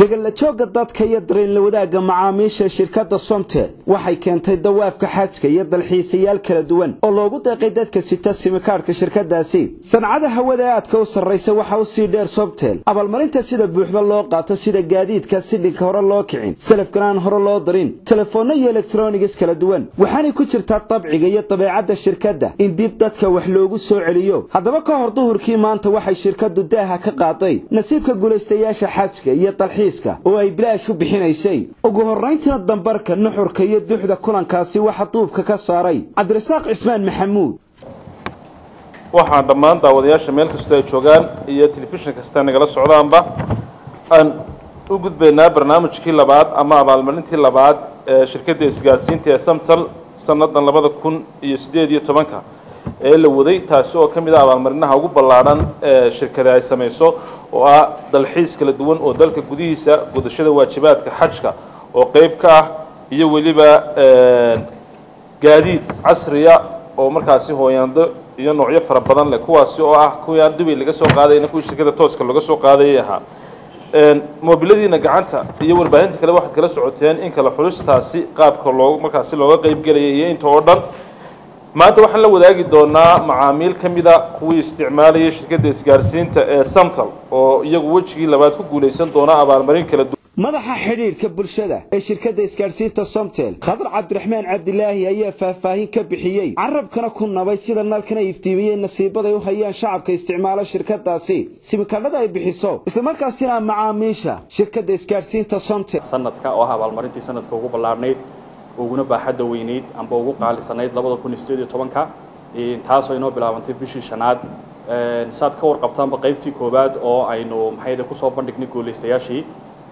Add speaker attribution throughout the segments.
Speaker 1: degalla joogga dadka iyo dareenla wadaagga macaamiisha shirkadda somtel waxay keentay dawaafka xajka iyo dalxiisayaal kala duwan oo loogu deeqay dadka sita simikaadhka shirkadaasi sancada hawada aadka u sarraysa waxaa u sii dheer somtel abaalmarinta sida buuxda loo qaato sida gaadiidka sidhinka hore loo kicin salafkana hore loo darin telefoonno iyo elektronigs kala duwan waxaanay ku jirtaa dabciga iyo dabeecadda shirkadda in dib dadka wax loogu soo celiyo. Haddaba ka hor duhurkii maanta waxay shirkaddu daaha ka qaaday nasiibka guulaystayaasha xajka iyo dalxiiska oo ay bilaash u bixinaysay. Ugu horrayntina dambarka nuxurka iyo duxda kulankaasi waxa duubka ka saaray. Cabdirasaaq cismaan maxamuud.
Speaker 2: Waxaan dhammaan daawadayaasha meel kastoo ay joogaan iyo telefishin kasta nagala socdaanba. Aan u gudbaynaa barnaamijkii labaad ama abaalmarintii labaad ee shirkadda isgaarsiinta ee samtal sannadan labada kun iyo siddeed iyo tobanka ee la waday taasi oo ka mid ah abaalmarinaha ugu ballaadhan shirkada ay samayso oo ah dalxiis kala duwan oo dalka gudihiisa gudashada waajibaadka xajka oo qeyb ka ah iyo weliba gaadiid casriya oo markaasi hooyaando iyo noocyo fara badan leh kuwaasi oo ah kuwii dubay laga soo qaadayna kuwii shirkada tooska laga soo qaadayay ahaa. Moobiladiina gacanta iyo warbaahinta kale waxaad kala socoteen in kala xulistaasi qaabka loo markaasi looga qeyb gelaya iyo inta oo dhan maanta waxaan la wadaagi doonaa macaamiil ka mida kuwii isticmaalayay shirkadda isgaarsiinta ee samtal oo iyagu wejigii labaad ku guulaysan doona abaalmarin kala duwan.
Speaker 1: Madaxa xidhiidhka bulshada ee shirkadda isgaadhsiinta somtel khadar cabdiraxmaan cabdilaahi ayaa faahfaahin ka bixiyey carabkana ku nabay sida nalkana iftiimiyey nasiibaday u hayaan shacabka isticmaalo shirkadaasi simikadhada ay bixiso islamarkaasina macaamiisha shirkadda isgaadhsiinta somtel.
Speaker 3: Sanadka oo ah abaalmarintii sanadka ugu ballaarhnayd uguna baaxadda weynayd amba ugu qaalisanayd labada kun iyo iyo tobanka. Taasoo inoo bilaabantay bishii shanaad. Saad ka warqabtaanba qaybtii koowaad oo aynu maxayda ku soo bandhignay guulaystayaashii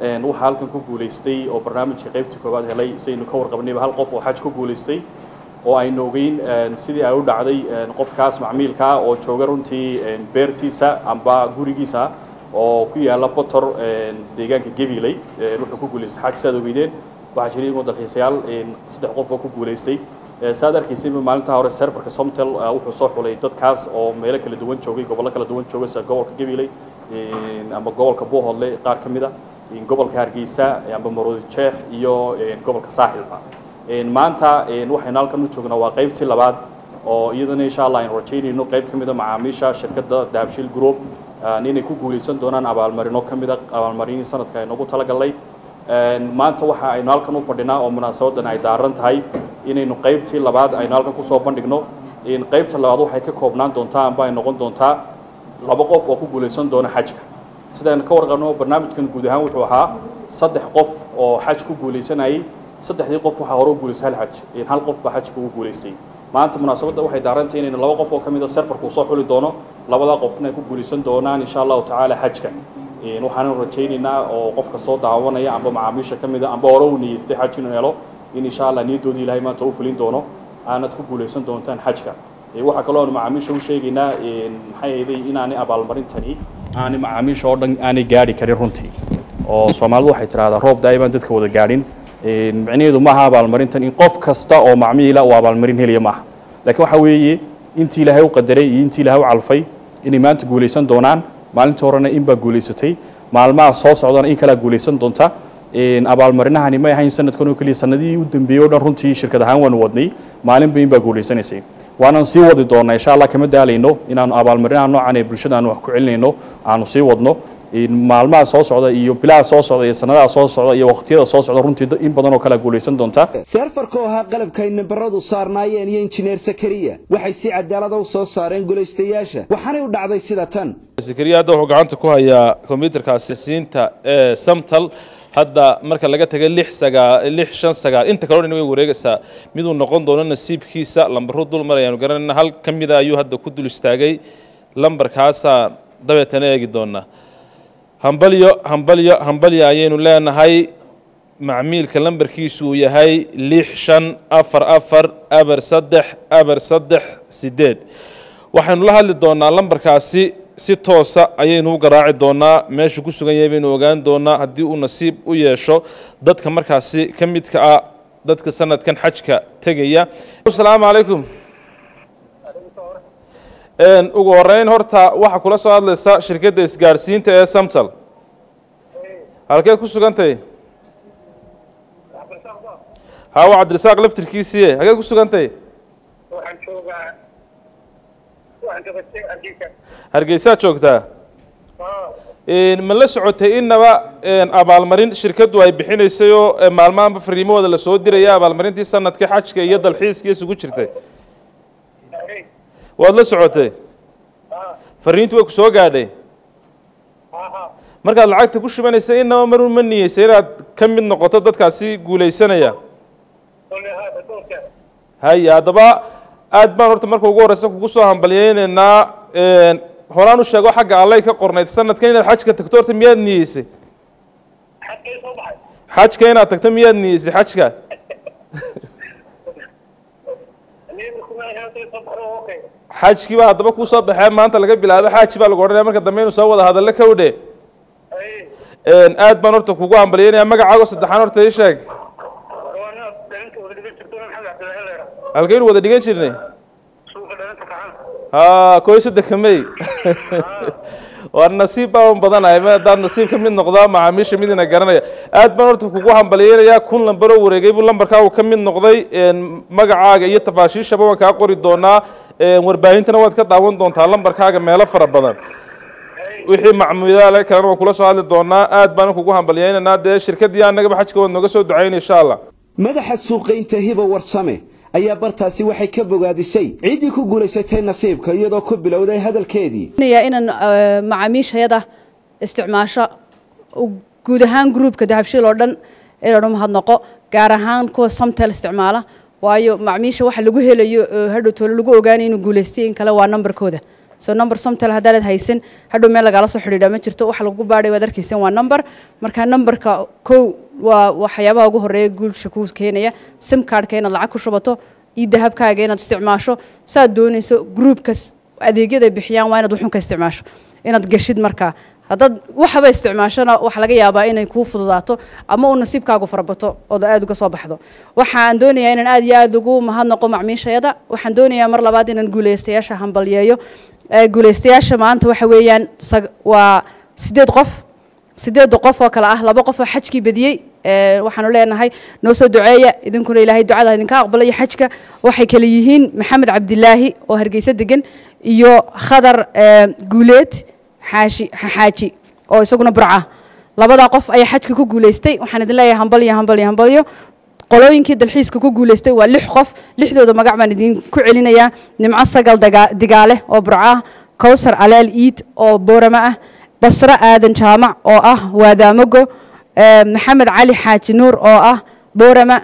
Speaker 3: waxaa halkan ku guulaystay oo barnaamijka qaybtii koowaad helay sidaynu ka warqabnayba hal qof oo xaj ku guulaystay oo aynu ogeyn sidii ay u dhacday qofkaas macmiilka oo jooga runtii beertiisa amba gurigiisa oo ku yaalla botor deegaanka gabiley wuxuu ku guulaystay xaj saad ogeydeen waxaa jiray dalxiisayaal saddex qof oo ku guulaystay. Saad arkaysayba maalintaa hore serverka somtel wuxuu soo xulay dadkaas oo meelo kala duwan joogay gobollo kala duwan joogay sida gobolka gabiley amba gobolka buuhoodle qaar ka mid a gobolka hargeysa amba maroodi jeex iyo gobolka saaxilba. Maanta waxaynu halkan u joognaa waa qaybtii labaad oo iyadana insha allah aynu rajaynayno qayb ka mida macaamiisha shirkadda dahabshiil group. Inay ku guulaysan doonaan abaalmarino ka mida abaalmarinii sanadka aynu ugu talagalnay maanta waxa aynu halkan u fadhinaa oo munaasabadan ay daaran tahay inaynu qaybtii labaad aynu halkan ku soo bandhigno. Qaybta labaad waxay ka koobnaan doontaa amba ay noqon doontaa laba qof oo ku guulaysan doona xajka. Sidaynu ka warqabno barnaamijkan guud ahaan wuxuu ahaa saddex qof oo xaj ku guulaysanayay. Saddexdii qof waxaa hore u guulaystay hal xaj. Hal qof baa xajka ugu guulaystay. Maanta munaasabadda waxay daarantahay inaynu laba qof oo ka mid a serfarka uu soo xuli doono. Labadaa qofna ay ku guulaysan doonaan insha allahu tacaala xajka waxaanu rajaynaynaa oo qofka soo daawanaya amba macaamiisha ka mid a amba hore uu niyeystay xaj inuu helo. In insha allah niyaddoodii ilahay maanta u fulin doono aanad ku guulaysan doontaan xajka. Waxaa kaloo aanu macaamiisha u sheegaynaa maxay ahayday inaanay abaalmarintani aanay macaamiisha oo dhan aanay gaadhi karin runtii. Oo soomaalidu waxay tidhahdaa roob daa'ibaan dadka wada gaadhin. Micnaheedu maaha abaalmarintan in qof kasta oo macmiila uu abaalmarin helaya maaha laakiin waxaa weeye intii ilaahay u qadaray iyo intii ilaahay u calfay inay maanta guulaysan doonaan maalintii horena in baa guulaysatay maalmaha soo socdana in kalea guulaysan doonta. Abaalmarinahani may ahayn sanadkan oo keliya sanadihii u dambeeyey o dhan runtii shirkad ahaan waanu wadnay. Maalinba in baa guulaysanaysay waanaan sii wadi doonaa insha allah kama daalayno. Inaanu abaalmarinaha noocan ee bulshada aanu wax ku celinayno aanu sii wadno maalmaha soo socda iyo bilaha soo socda iyo sanadaha soo socda iyo waqtiyada soo socda runtii in badan oo kale guulaysan doonta.
Speaker 1: Seerfarka oo ahaa qalabka ay nambaradu saarnaayeen iyo injineer sakariya waxay si cadaalada u soo saareen guulaystayaasha waxaanay u dhacday sida tan.
Speaker 2: Sakariya hadda wuxuu gacanta ku hayaa kombyuutarkaasi siinta ee samtal. Hadda marka laga taga lix shan sagaal inta kaloo dhan way wareegaysaa. Miduu noqon doono nasiibkiisa lambarro dul marayaanu garanayna hal ka mida ayuu hadda ku dul istaagay. Lambarkaasaa dabeetana eegi doonaa hambalyo hambalyo hambalyo ayaynu leenahay. Macmiilka lambarkiisu uu yahay lix shan afar afar aber saddex aber saddex sideed waxaynu la hadli doonaa lambarkaasi si toosa ayaynu u garaaci doonaa. Meeshuu ku sugan yahay baynu ogaan doonaa haddii uu nasiib u yeesho. Dadka markaasi ka midka ah dadka sanadkan xajka tegaya. Asalaamu calaykum ugu horeyn horta waxaa kula soo hadlaysa shirkadda isgaadhsiinta ee samtal halkeed ku sugantahay haa waa cabdirasaaq laftirkiisiiye halkeed ku sugantahay
Speaker 4: waxaan joogaa waxaan joogaa hargeysa.
Speaker 2: Hargeysaad joogtaa? Ma la socotay innaba abaalmarin shirkaddu ay bixinaysay oo maalmahanba fariimahooda la soo diraya abaalmarintii sannadkii xajka iyo dalxiiska isugu jirtay waad la socotay? Fariintu way ku soo gaadhay. Markaad lacagta ku shubanaysa innaba marun ma niyeysay inaad ka mid noqoto dadkaasi guulaysanaya. Haya haddaba aad baan horta marka ugu horreysa kugu soo hambalyaynaynaa horaan u sheego xagga allay ka qornayd sanadkan inaad xajka tagto horta miyaad niyeysay? Xajka inaad tagto miyaad niyeysay xajka xajkii baa haddaba kuu soo baxee maanta laga bilaabo xaaji baa lagu odhanaya. Marka dambe inuu soo wada hadallo ka Een, aad baan horta kugu hambalyaynaya magacaago saddexaan horta ii sheeg. Halkaynu wada dhigan jirnay?
Speaker 4: Suuqa dhalinta kaxan
Speaker 2: may waa nasiib baan badanahay ma haddaad nasiib ka mid noqdaa macaamiisha midina garanaya. Aad baan horta kugu hambalyaynayaa kun lambaroo wareegay buu lambarkaagu ka mid noqday. Magacaaga iyo tafaashiishaba waan kaa qori doonaa. Warbaahintana waad ka daawan doontaa lambarkaaga meelo fara badan. Wixii macmuudaale kalena waan kula soo hadli doonaa. Aad baan kugu hambalyaynaynaa. Dee shirkaddii annagaba xajka waad nooga soo ducayn insha allah.
Speaker 1: Madaxa suuqaynta hiba warsame ayaa bartaasi waxay ka bogaadisay ciddii ku guulaysatay nasiibka iyadoo ku bilowday hadalkeedii.
Speaker 5: Inaan eh, macaamiishayada isticmaasho guud ahaan gruupka dahabshiil oo dhan inaan u mahadnaqo gaar ahaan kuwa samtel isticmaala waayo macmiisha waxa lagu helayo oo hadhow toole lagu ogaanayo inuu guulaystay in kale waa numberkooda. So number samtel haddaanad haysan hadhow meel lagala soo xidhiidha ma jirto waxa lagu baadhay waad arkaysan waa number. Marka numberka kow waa waxyaabaha ugu horreeya guulsha kuu keenaya sim cardka inaad lacag ku shubato iyo dahabkaaga inaad isticmaasho saad doonayso groupkas adeegyada ay bixiyaan waa inaad wuxun ka isticmaasho inaad gashid markaa haddaad waxaba isticmaashona waxaa laga yaabaa inay kuu fududaato ama uu nasiibkaagu farabato ood aad uga soo baxdo. Waxaan doonayaa inaan aad iyo aad ugu mahadnaqo macmiishayada waxaan doonayaa mar labaad inaan guulaystayaasha hambalyeeyo. Ee, guulaystayaasha maanta waxa weeyaan waa sideed qof sideedda qof oo kale ah laba qof oo xajkii badiyey waxaanu leenahay noo soo duceeya idinkuna ilaahay ducada idinka aqbalayo xajka waxay kale yihiin maxamed cabdilaahi oo hargeysa degan iyo khadar ee, guuleed xaashi xaaji oo isaguna burca. Labadaa qof ayaa xajka ku guulaystay waxaan idin leeyahay hambalyo hambalyo hambalyo qolooyinkii dalxiiska ku guulaystay waa lix qof lixdooda magac baan idin ku celinayaa nimco sagal digaale oo burco ah kowsar alaal iid oo boorama ah basre aadan jaamac oo ah waadaamago eh, maxamed cali xaaji nuur oo ah boorama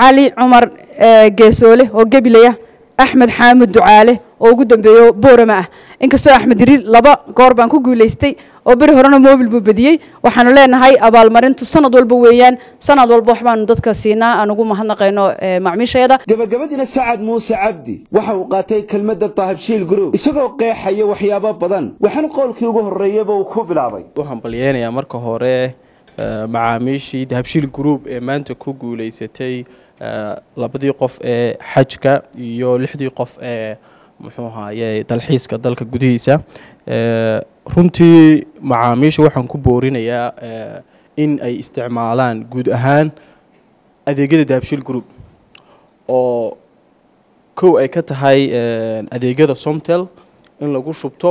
Speaker 5: cali cumar eh, geesoole oo gebilaya axmed xaamud ducaale oo ugu dambeeyo boorama ah. Inkastoo axmed diriir laba goor baan ku guulaystay oo beri horena mobil buu badiyey waxaanu leenahay abaalmarintu sanad walba weeyaan. Sanad walba waxbaanu dadka siinaa aan ugu mahadnaqayno eh, macmiishayada
Speaker 1: gabagabadiina sacad muuse cabdi waxa uu qaatay kelmadda dahabshiil group isagoo qeexaya waxyaabo badan. Waxaana qowlkii ugu horreeyaba uu ku bilaabay.
Speaker 6: U hambalyeynayaa marka hore eh, macaamiishii dahabshiil group ee maanta ku guuleysatay labadii qof ee xajka iyo lixdii qof ee muxuu ahaye dalxiiska dalka gudihiisa. Runtii macaamiisha waxaan ku boorinayaa in ay isticmaalaan guud ahaan adeegyada dahabshiil group oo kow ay ka tahay adeegyada somtel in lagu shubto.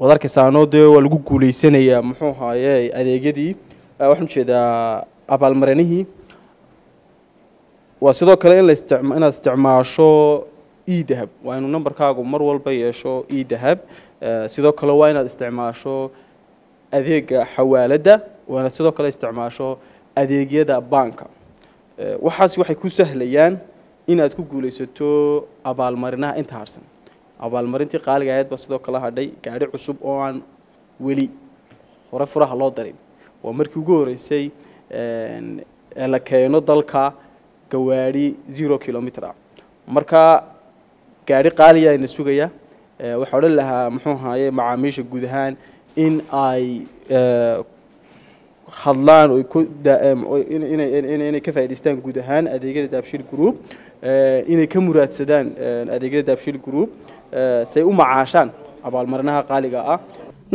Speaker 6: Waad arkaysaanoo dee waa lagu guuleysanayaa muxuu ahaaye adeegyadii waxaan u jeedaa abaalmarinihii waa sidoo kale inaad isticmaasho e dahab waa inuu nambarkaagu mar walba yeesho e dahab Eh, sidoo kale waa inaad isticmaasho adeega xawaaladda waa inaad sidoo kale isticmaasho adeegyada banka. Waxaas waxay ku sahlayaan inaad ku guulaysato abaalmarinaha inta harsan. Abaalmarintii qaaliga ahayd baa sidoo kale hadhay gaadhi cusub oo aan weli hore furaha loo darin. Waa markii ugu horeysay een, ee la keeno dalka gawaadhi zero kilometer ah marka gaadhi qaaliya ayna sugaya waxaa odhan lahaa muxuu ahaye macaamiisha guud ahaan in ay hadlaan inay ka faa'idaystaan guud ahaan adeegyada daabshiil group inay ka muraadsadaan adeegyada daabshiil group say u macaashaan abaalmarinaha qaaliga ah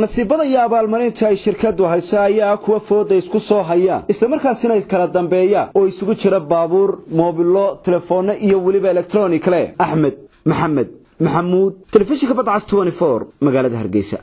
Speaker 1: nasiibada iyo abaalmarinta ay shirkaddu hayso ayaa kuwa fooda isku soo haya islamarkaasina kala dambeeya oo isugu jira baabuur moobilo telefoonno iyo weliba elektronik leh axmed maxamed maxamuud telefishinka badcas magaalada hargeysa